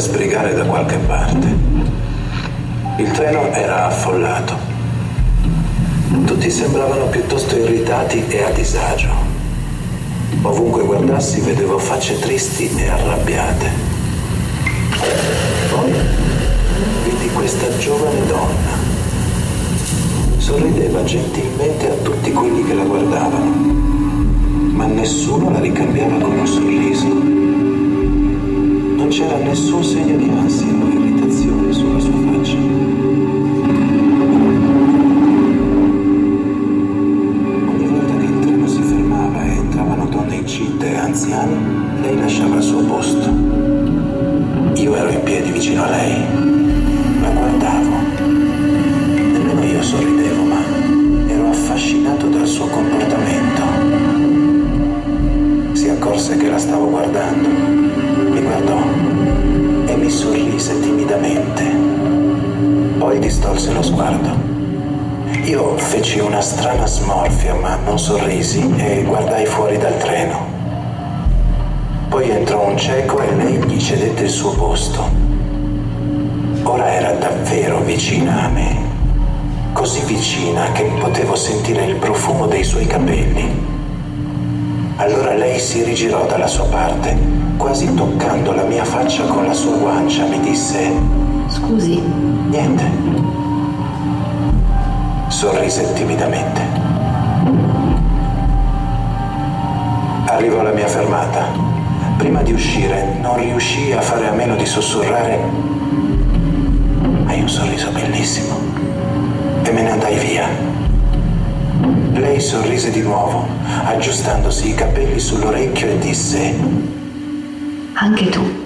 sbrigare da qualche parte. Il treno era affollato. Tutti sembravano piuttosto irritati e a disagio. Ovunque guardassi vedevo facce tristi e arrabbiate. Poi vidi questa giovane donna. Sorrideva gentilmente a tutti quelli che la guardavano, ma nessuno la ricambiava con un sorriso. Non c'era nessun segno di ansia o irritazione sulla sua faccia. Ogni volta che il treno si fermava e entravano donne incinte e anziani, lei lasciava il suo posto. Io ero in piedi vicino a lei, sorrise timidamente. Poi distolse lo sguardo. Io feci una strana smorfia, ma non sorrisi e guardai fuori dal treno. Poi entrò un cieco e lei gli cedette il suo posto. Ora era davvero vicina a me, così vicina che potevo sentire il profumo dei suoi capelli. Allora lei si rigirò dalla sua parte, quasi toccando la mia faccia con la sua guancia, mi disse Scusi, niente. Sorrise timidamente. Arrivò alla mia fermata. Prima di uscire non riuscii a fare a meno di sussurrare Hai un sorriso bellissimo. E me ne andai via. Lei sorrise di nuovo, aggiustandosi i capelli sull'orecchio e disse anche tu.